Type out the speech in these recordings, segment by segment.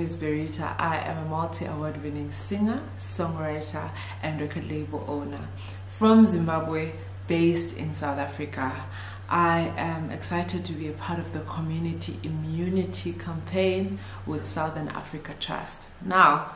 name is Berita. I am a multi award winning singer, songwriter, and record label owner from Zimbabwe, based in South Africa. I am excited to be a part of the community immunity campaign with Southern Africa Trust. Now,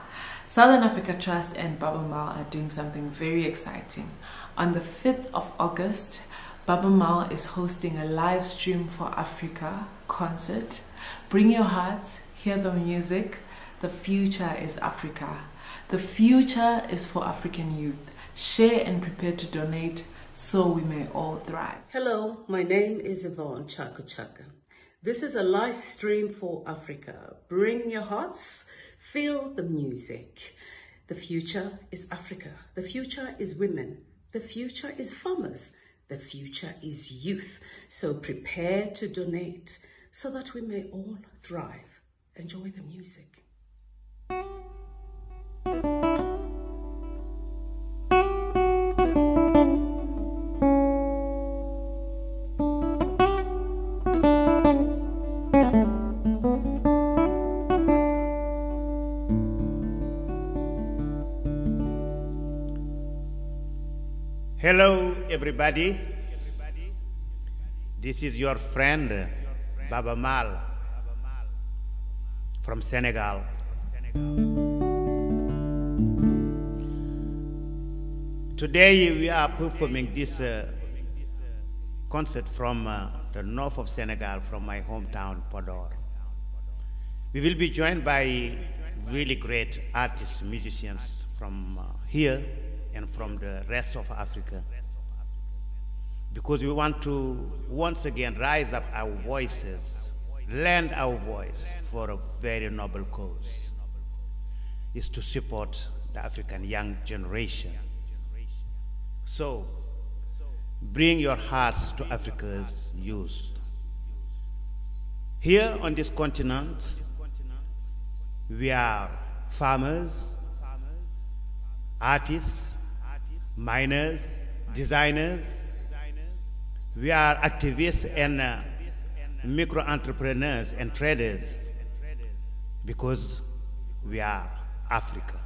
Southern Africa Trust and Baaba Maal are doing something very exciting. On the 5th of August, Baaba Maal is hosting a live stream for Africa concert. Bring your hearts, hear the music. The future is Africa. The future is for African youth. Share and prepare to donate so we may all thrive. Hello, my name is Yvonne Chaka Chaka. This is a live stream for Africa. Bring your hearts, feel the music. The future is Africa. The future is women. The future is farmers. The future is youth. So prepare to donate so that we may all thrive. Enjoy the music. Hello, everybody. This is your friend Baaba Maal from Senegal. Today we are performing this uh, concert from uh, the north of Senegal, from my hometown, Podor. We will be joined by really great artists, musicians from uh, here and from the rest of Africa. Because we want to once again rise up our voices, lend our voice for a very noble cause. Is to support the African young generation. So, bring your hearts to Africa's youth. Here on this continent, we are farmers, artists, miners, designers. We are activists and uh, micro entrepreneurs and traders because we are Africa.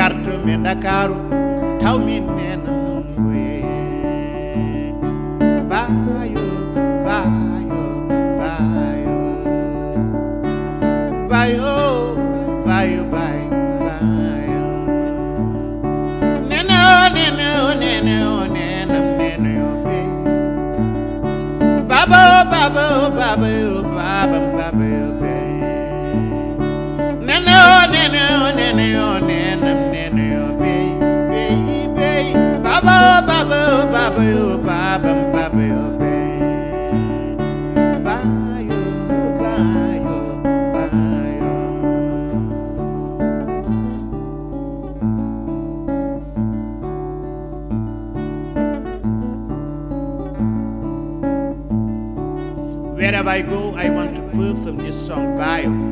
Gartumi dakaru tawmin nena oye bayo bayo bayo bayo bayo bayo bayo nene o nene o nene o nene nene Wherever I go, I want to perform this song by you.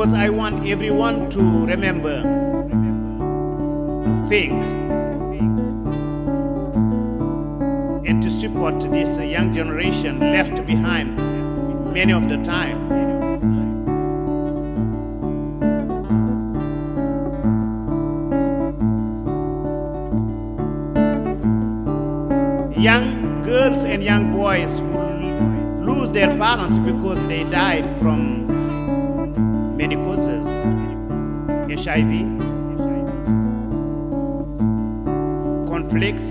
Because I want everyone to remember, to think, and to support this young generation left behind many of the time. young girls and young boys who lose their parents because they died from many causes HIV, conflicts,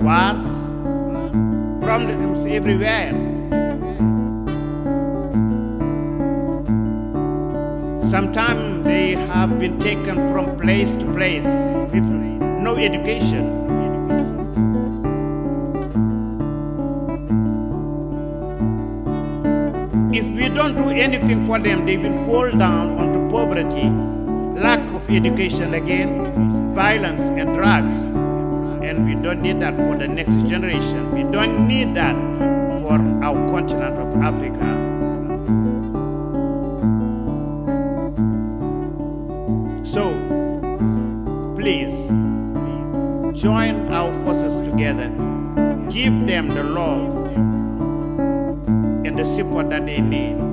wars, problems everywhere. Sometimes they have been taken from place to place with no education. Anything for them, they will fall down onto poverty, lack of education again, violence and drugs. And we don't need that for the next generation. We don't need that for our continent of Africa. So, please, join our forces together. Give them the love and the support that they need.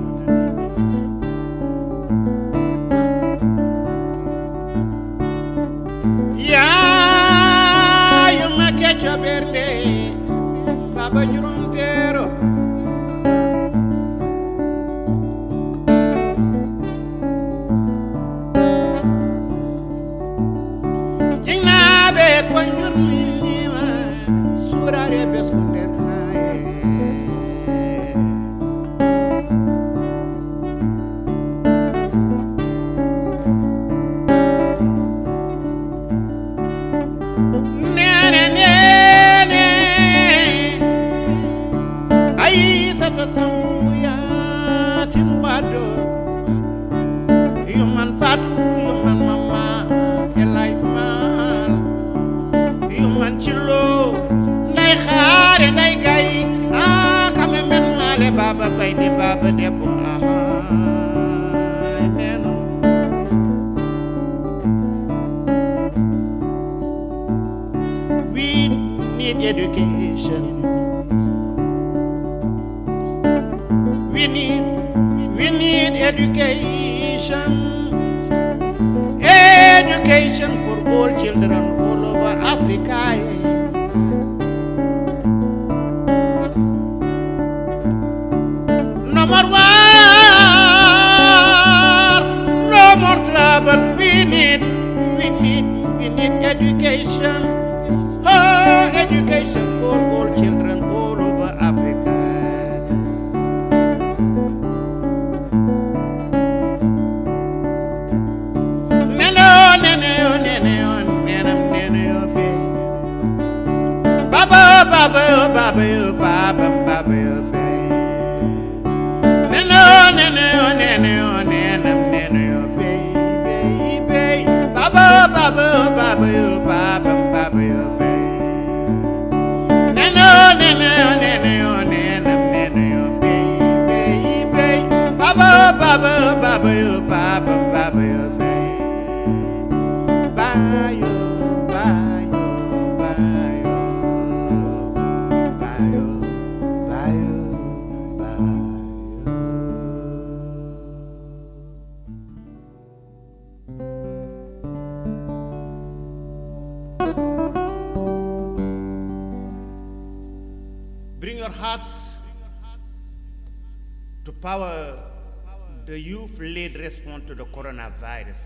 Youth-led response to the coronavirus,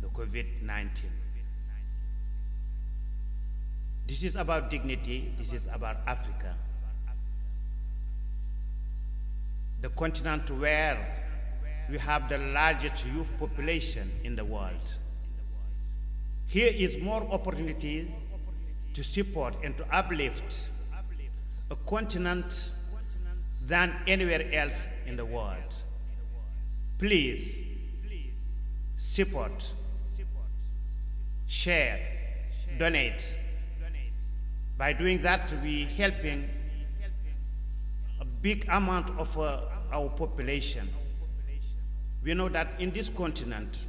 the COVID-19. This is about dignity, this is about Africa. The continent where we have the largest youth population in the world. Here is more opportunity to support and to uplift a continent than anywhere else in the world. Please support, share, donate. By doing that, we helping a big amount of uh, our population. We know that in this continent,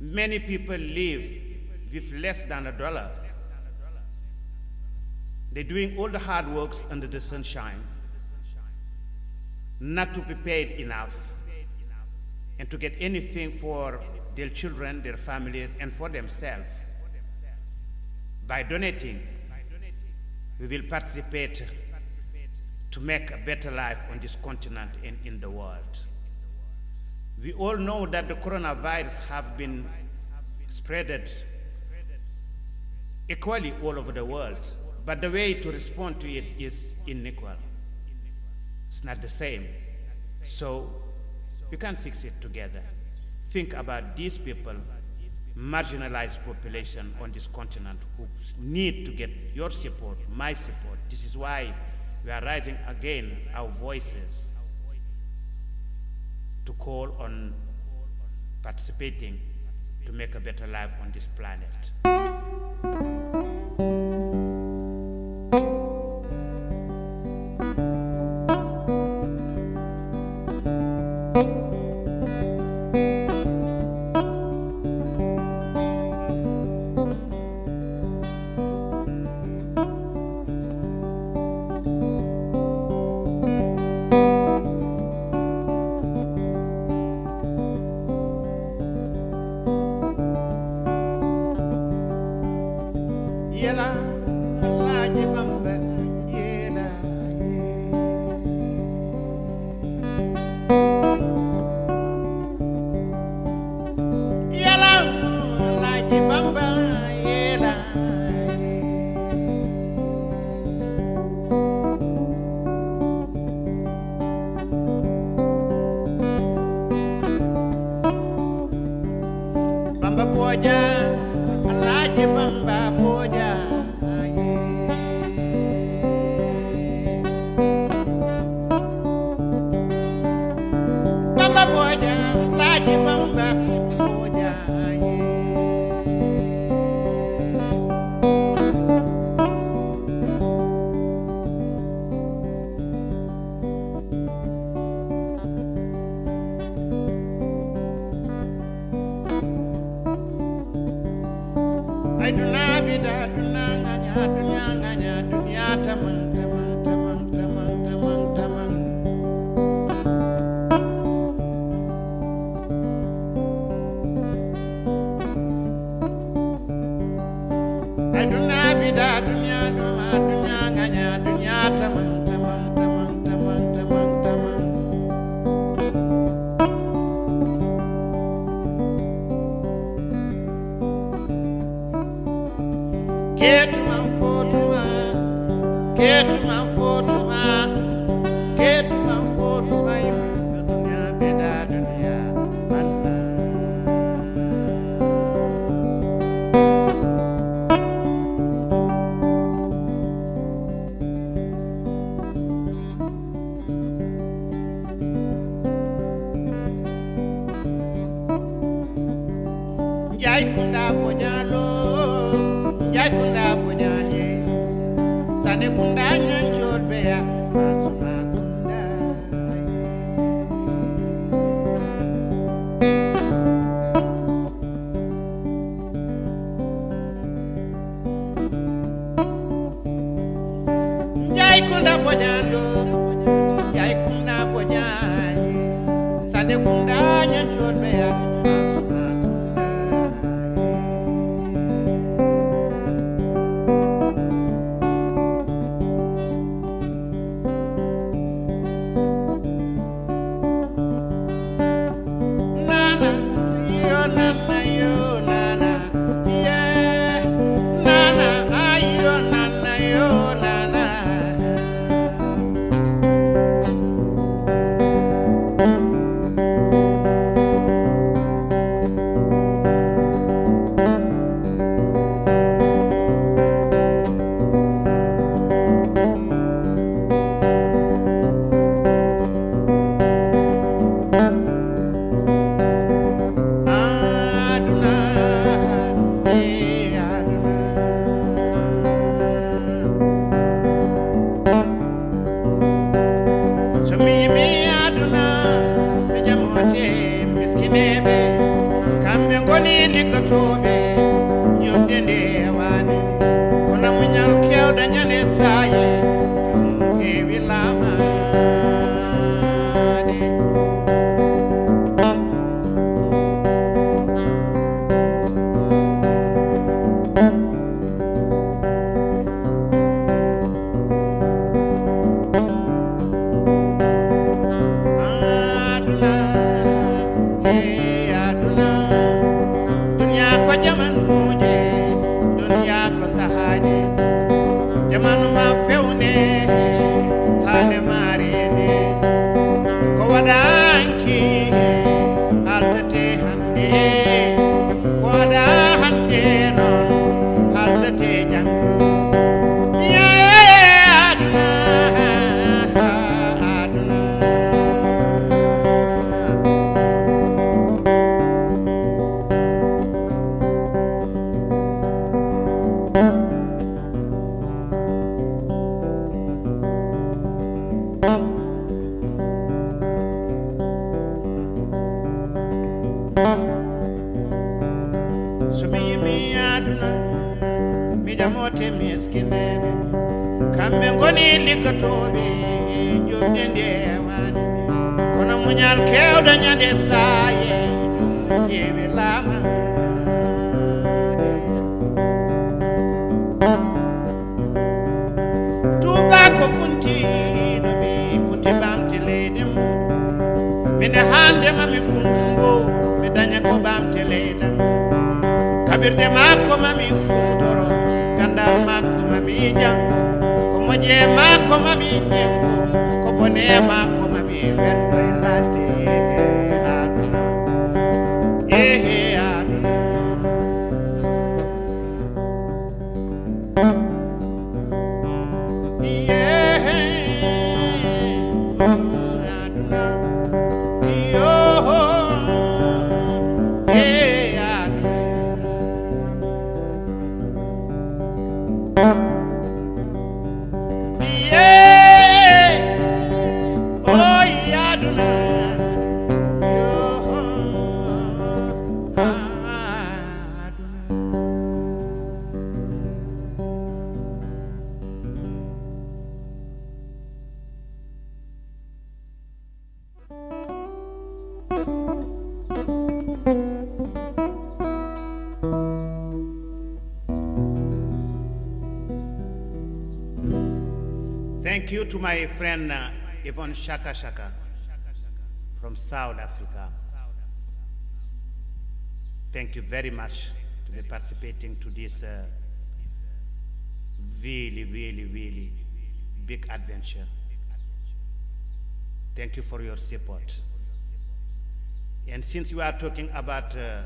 many people live with less than a dollar. They're doing all the hard works under the sunshine, not to be paid enough, and to get anything for their children, their families, and for themselves. By donating, we will participate to make a better life on this continent and in the world. We all know that the coronavirus have been spreaded equally all over the world, but the way to respond to it is unequal. It's not the same. So we can't fix it together. Think about these people marginalized population on this continent who need to get your support, my support. This is why we are raising again our voices to call on participating to make a better life on this planet. Bamba boja alaaji bamba boja sane kunda nyanjor beya, masuma makoma mijango komo je makoma mi ko bone makoma mi wendo e my friend uh, Yvonne Chaka Chaka from South Africa. Thank you very much to be participating to this uh, really, really, really big adventure. Thank you for your support. And since we are talking about uh,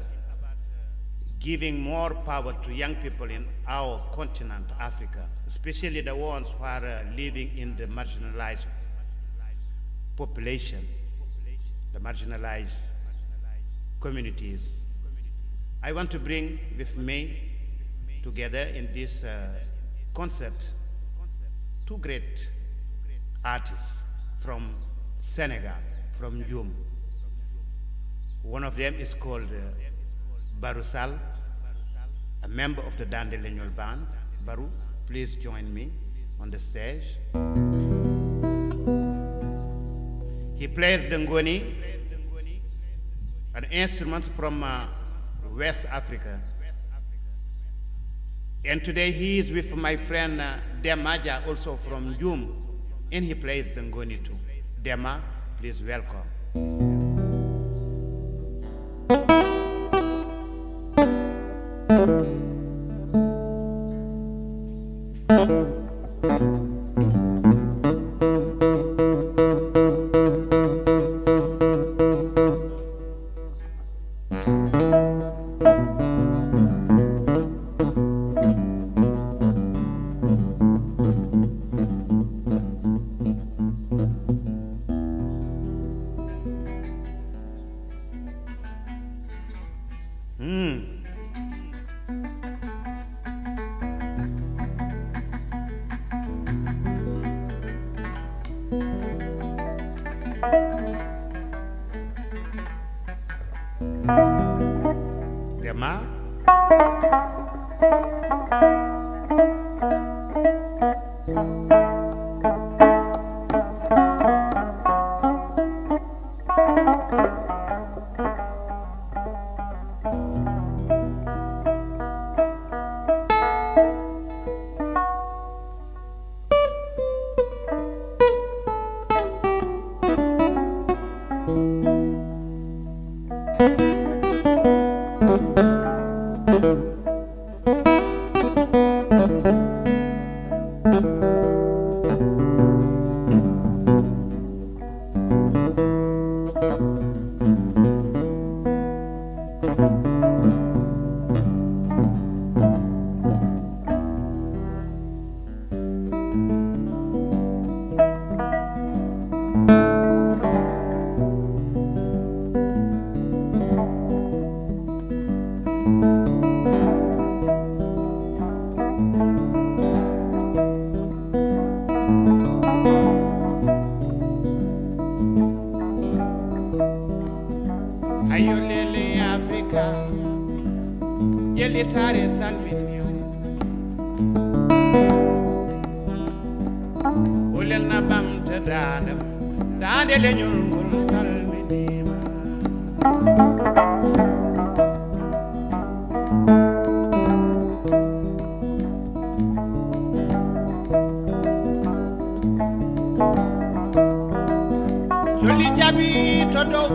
giving more power to young people in our continent, Africa, especially the ones who are uh, living in the marginalized population, the marginalized communities. I want to bring with me together in this uh, concert two great artists from Senegal, from Yum. One of them is called uh, Barou Sall, a member of the Daande Lenol Band. Baru, please join me on the stage. He plays the ngoni, an instrument from uh, West Africa. And today he is with my friend uh, Demaja, also from Yum, and he plays the ngoni too. Dema, please welcome. Hmm.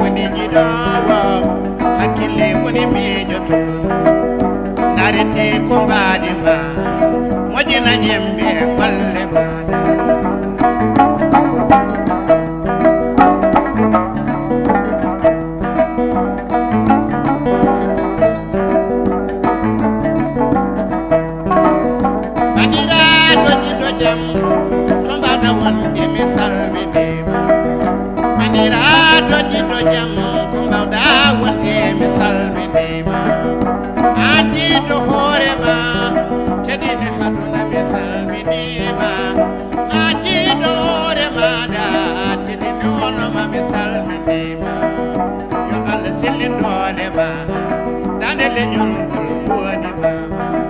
woni jiɗowo hakkille woni miijotoɗo darete ko mbaɗi ma moƴina ñembe golle maɗa wonoma mi salminima yo allah sellindode ma dande leñol ngol woni mama Africa.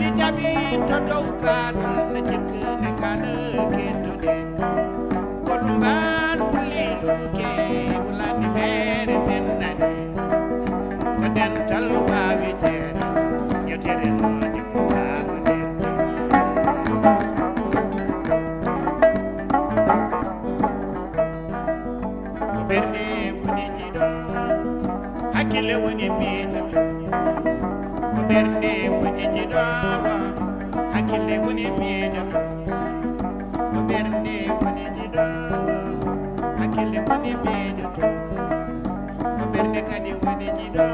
li jaɓi to dow baaɗol no jikki ne kala kettude goɗɗo mbaan wulli luuke wulani mere mennani ko dental waawi jeera yetere noode ko waago nderde ko ɓernde woni ɗiɗo hakkille woni mbiɗo ko ɓernde baba hakkille woni miijoto ko ɓernde woni ɗiɗo hakkille woni miijoto ko ɓernde kadi woni ɗiɗo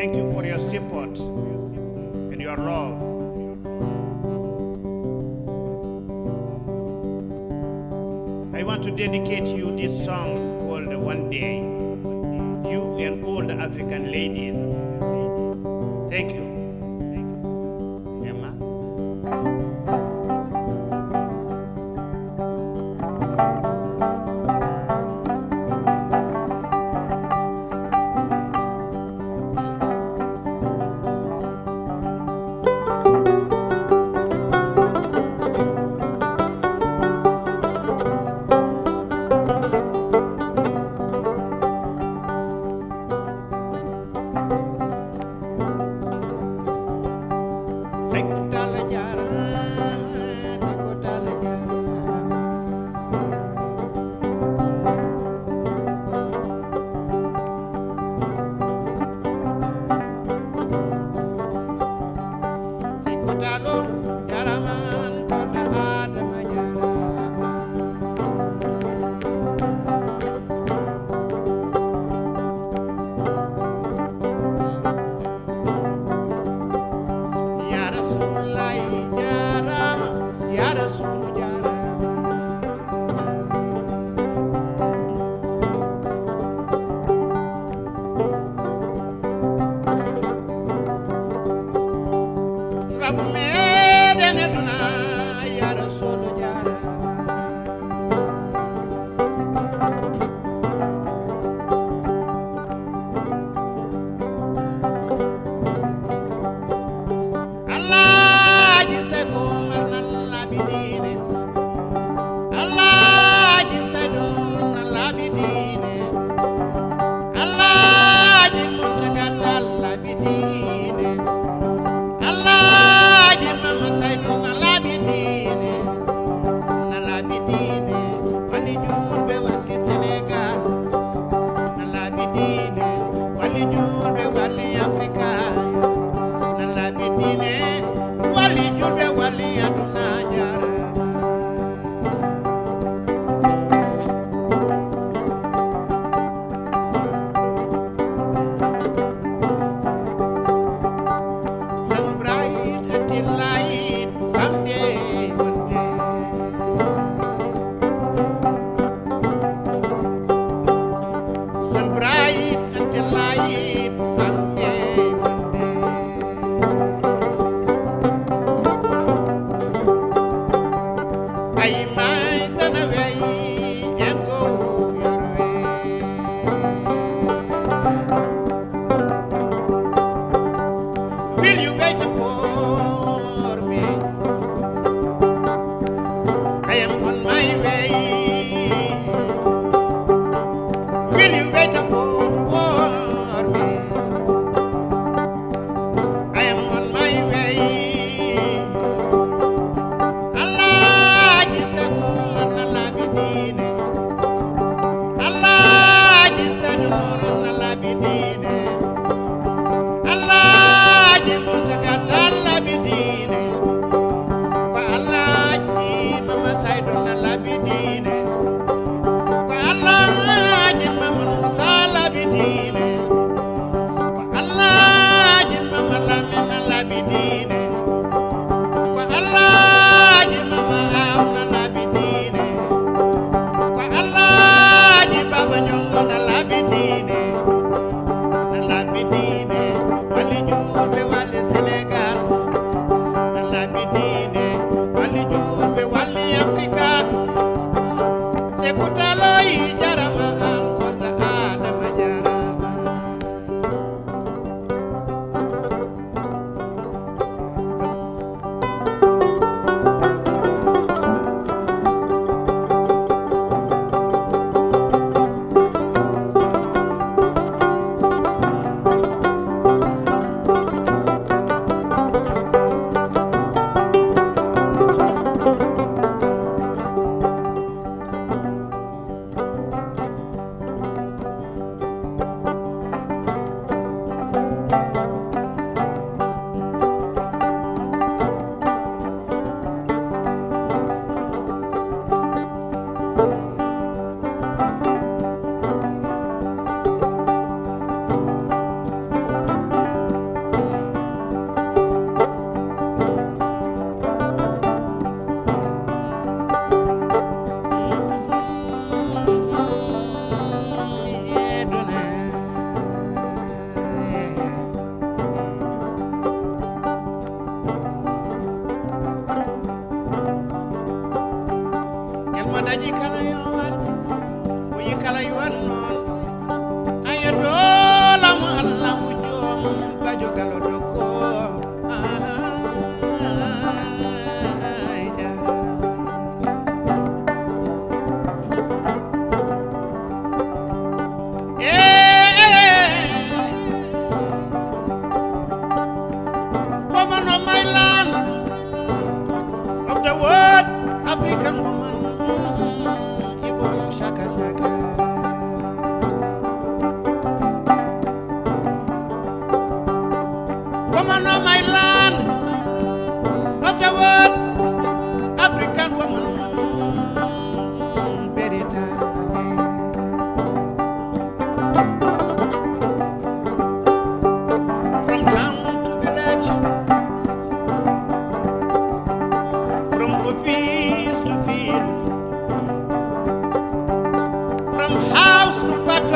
Thank you for your support and your love. I want to dedicate you this song called One Day, you and all the African ladies. Thank you. Will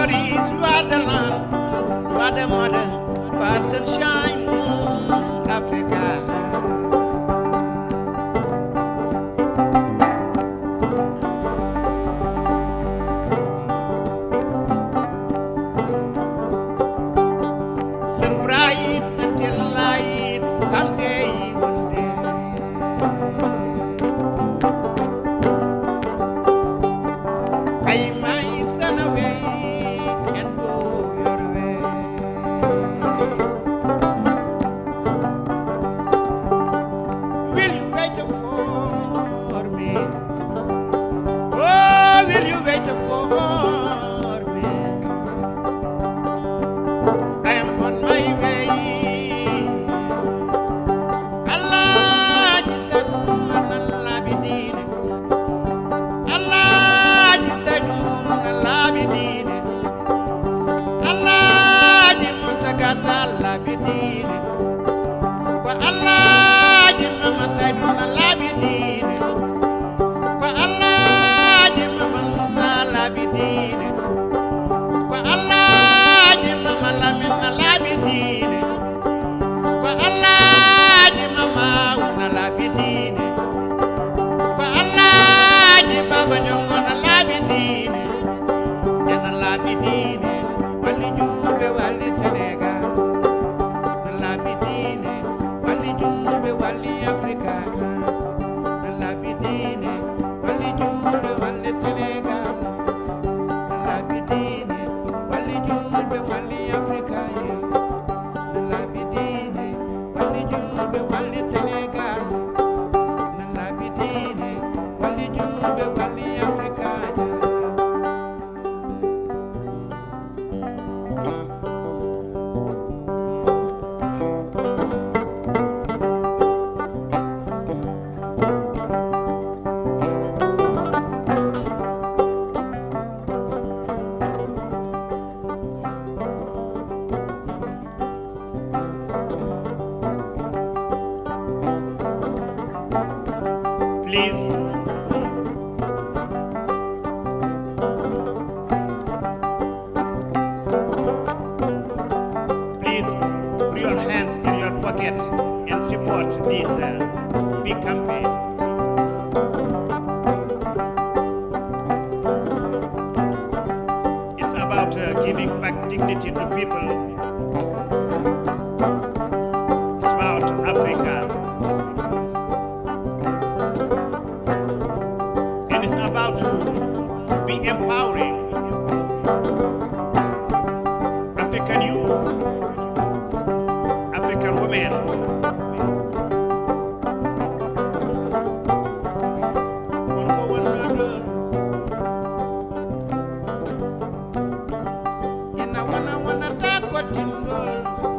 glory, you are the land, you are the mother, you are sunshine. what you know.